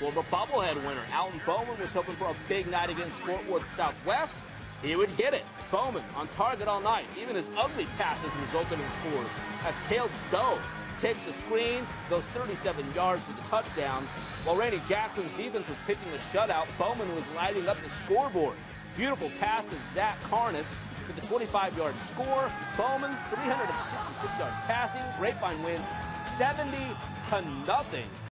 Well, the bobblehead winner, Alton Bowman, was hoping for a big night against Fort Worth Southwest. He would get it. Bowman on target all night. Even his ugly passes resulted in scores. As Cale Doe takes the screen, goes 37 yards for the touchdown. While Randy Jackson's defense was pitching the shutout, Bowman was lighting up the scoreboard. Beautiful pass to Zach Carnes for the 25-yard score. Bowman, 366-yard passing. Grapevine wins 70 to nothing.